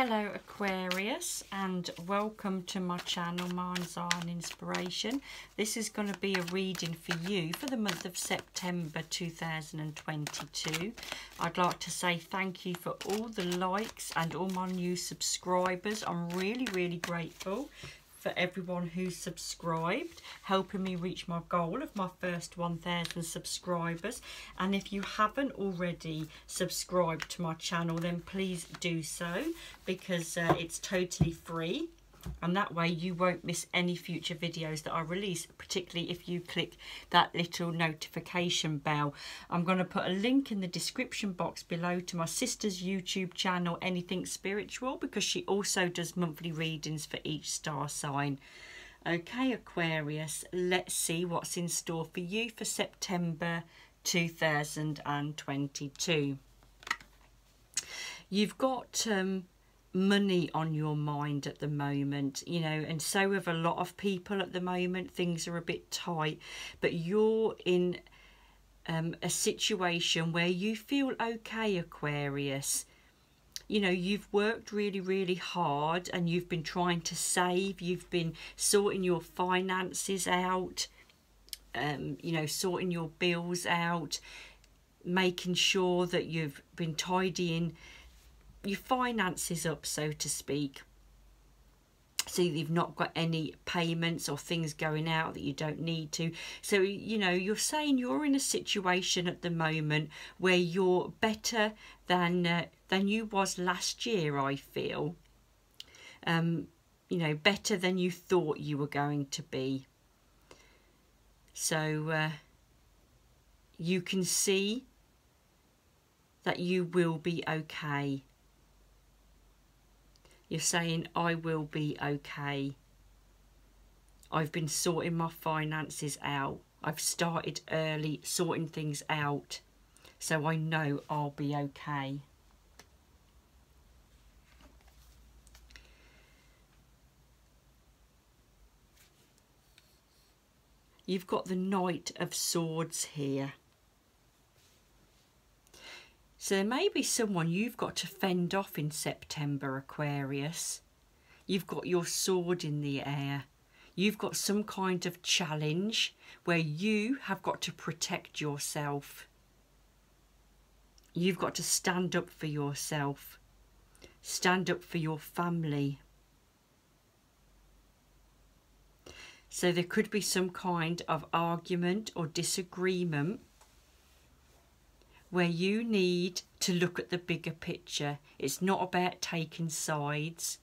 Hello Aquarius and welcome to my channel Mind's Eye and Inspiration. This is going to be a reading for you for the month of September 2022. I'd like to say thank you for all the likes and all my new subscribers. I'm really really grateful for everyone who's subscribed, helping me reach my goal of my first 1,000 subscribers. And if you haven't already subscribed to my channel, then please do so because uh, it's totally free and that way you won't miss any future videos that I release particularly if you click that little notification bell. I'm going to put a link in the description box below to my sister's YouTube channel Anything Spiritual because she also does monthly readings for each star sign. Okay Aquarius let's see what's in store for you for September 2022 you've got um, money on your mind at the moment, you know, and so have a lot of people at the moment. Things are a bit tight, but you're in um, a situation where you feel okay, Aquarius. You know, you've worked really, really hard and you've been trying to save, you've been sorting your finances out, um, you know, sorting your bills out, making sure that you've been tidying your finances up, so to speak. So you've not got any payments or things going out that you don't need to. So, you know, you're saying you're in a situation at the moment where you're better than uh, than you was last year, I feel. Um, you know, better than you thought you were going to be. So uh, you can see that you will be okay. You're saying, I will be okay. I've been sorting my finances out. I've started early sorting things out. So I know I'll be okay. You've got the Knight of Swords here. So there may be someone you've got to fend off in September, Aquarius. You've got your sword in the air. You've got some kind of challenge where you have got to protect yourself. You've got to stand up for yourself. Stand up for your family. So there could be some kind of argument or disagreement where you need to look at the bigger picture. It's not about taking sides,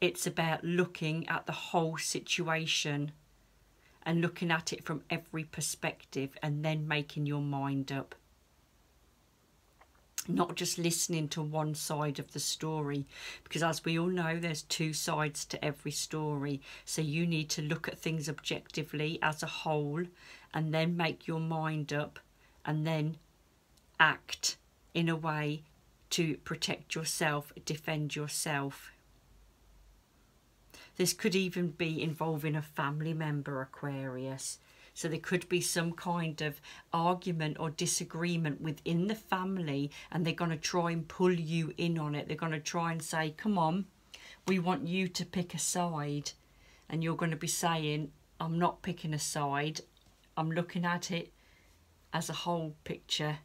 it's about looking at the whole situation and looking at it from every perspective and then making your mind up. Not just listening to one side of the story, because as we all know, there's two sides to every story. So you need to look at things objectively as a whole and then make your mind up and then act in a way to protect yourself, defend yourself. This could even be involving a family member, Aquarius. So there could be some kind of argument or disagreement within the family and they're going to try and pull you in on it. They're going to try and say, come on, we want you to pick a side. And you're going to be saying, I'm not picking a side. I'm looking at it as a whole picture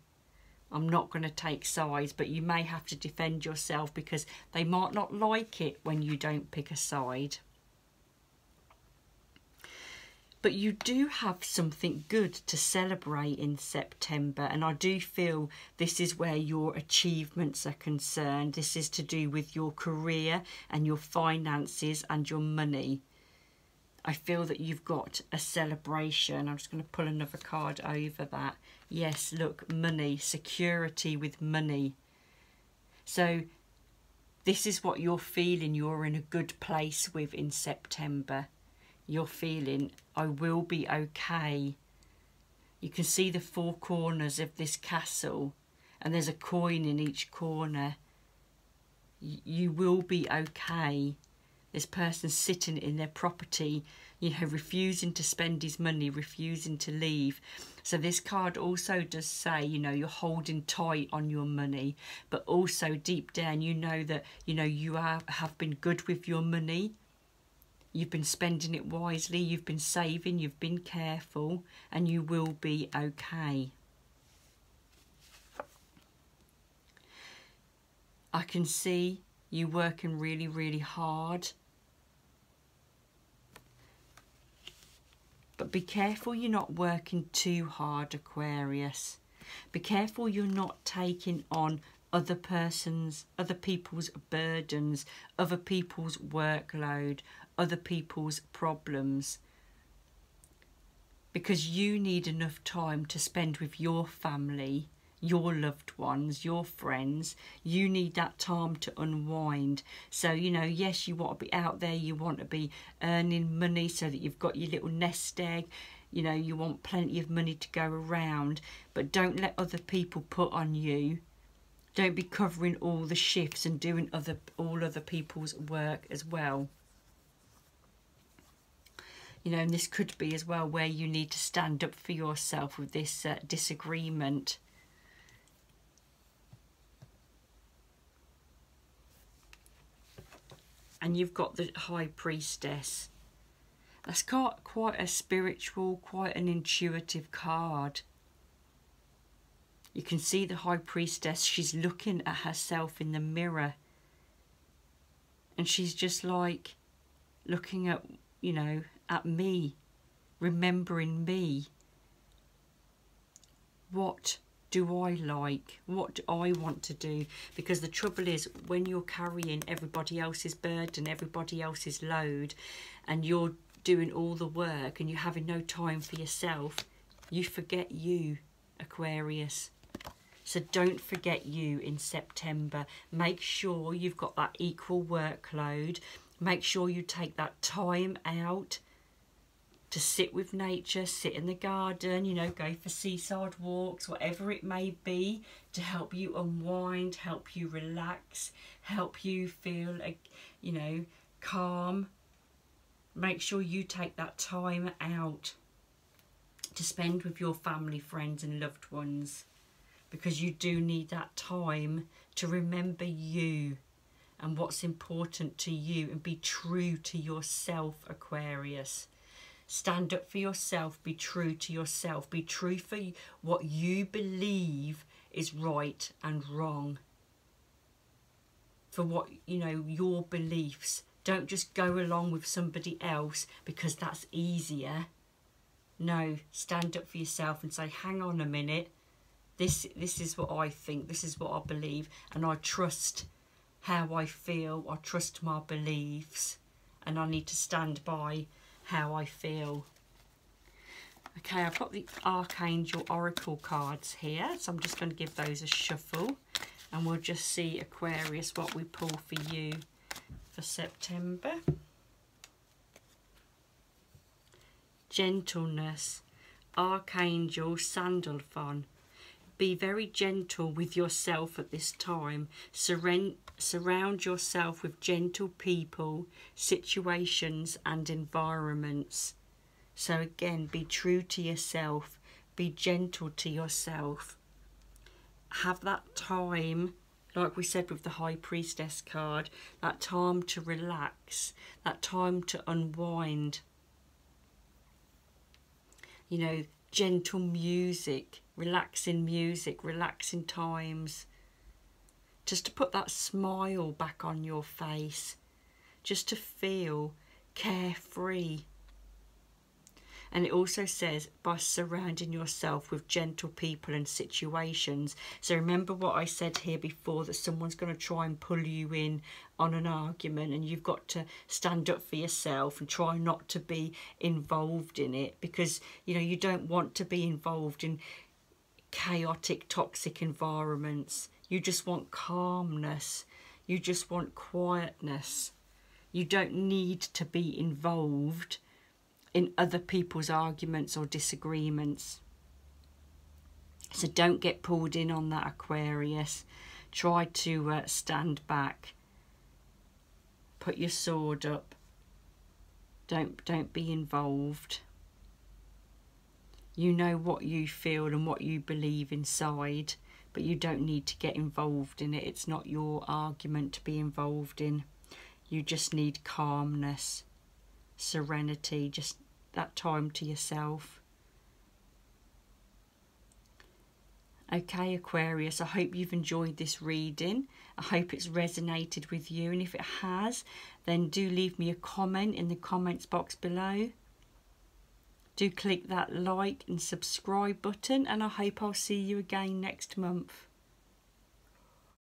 I'm not going to take sides, but you may have to defend yourself because they might not like it when you don't pick a side. But you do have something good to celebrate in September, and I do feel this is where your achievements are concerned. This is to do with your career and your finances and your money. I feel that you've got a celebration. I'm just going to pull another card over that. Yes, look, money, security with money. So this is what you're feeling you're in a good place with in September. You're feeling, I will be okay. You can see the four corners of this castle and there's a coin in each corner. You will be okay this person sitting in their property, you know, refusing to spend his money, refusing to leave. So this card also does say, you know, you're holding tight on your money, but also deep down you know that, you know, you are, have been good with your money. You've been spending it wisely, you've been saving, you've been careful, and you will be okay. I can see you working really, really hard be careful you're not working too hard, Aquarius. Be careful you're not taking on other persons, other people's burdens, other people's workload, other people's problems. Because you need enough time to spend with your family your loved ones, your friends. You need that time to unwind. So, you know, yes, you want to be out there, you want to be earning money so that you've got your little nest egg. You know, you want plenty of money to go around, but don't let other people put on you. Don't be covering all the shifts and doing other all other people's work as well you know, and this could be as well where you need to stand up for yourself with this uh, disagreement. And you've got the high priestess. That's got quite a spiritual quite an intuitive card. You can see the high priestess she's looking at herself in the mirror. And she's just like looking at you know at me remembering me. What do I like? What do I want to do? Because the trouble is, when you're carrying everybody else's burden, everybody else's load, and you're doing all the work and you're having no time for yourself, you forget you, Aquarius. So don't forget you in September. Make sure you've got that equal workload. Make sure you take that time out to sit with nature, sit in the garden, you know, go for seaside walks, whatever it may be, to help you unwind, help you relax, help you feel, you know, calm. Make sure you take that time out to spend with your family, friends and loved ones because you do need that time to remember you and what's important to you and be true to yourself, Aquarius. Stand up for yourself. Be true to yourself. Be true for what you believe is right and wrong. For what, you know, your beliefs. Don't just go along with somebody else because that's easier. No, stand up for yourself and say, hang on a minute. This, this is what I think. This is what I believe. And I trust how I feel. I trust my beliefs. And I need to stand by how I feel. Okay, I've got the Archangel Oracle cards here, so I'm just going to give those a shuffle and we'll just see, Aquarius, what we pull for you for September. Gentleness, Archangel Sandalphon. Be very gentle with yourself at this time. Surrend surround yourself with gentle people, situations and environments. So again, be true to yourself. Be gentle to yourself. Have that time, like we said with the High Priestess card, that time to relax, that time to unwind. You know, gentle music, relaxing music, relaxing times just to put that smile back on your face, just to feel carefree. And it also says by surrounding yourself with gentle people and situations. So remember what I said here before that someone's going to try and pull you in on an argument and you've got to stand up for yourself and try not to be involved in it because you know you don't want to be involved in chaotic toxic environments you just want calmness. You just want quietness. You don't need to be involved in other people's arguments or disagreements. So don't get pulled in on that Aquarius. Try to uh, stand back. Put your sword up. Don't don't be involved. You know what you feel and what you believe inside, but you don't need to get involved in it. It's not your argument to be involved in. You just need calmness, serenity, just that time to yourself. Okay, Aquarius, I hope you've enjoyed this reading. I hope it's resonated with you. And if it has, then do leave me a comment in the comments box below. Do click that like and subscribe button, and I hope I'll see you again next month.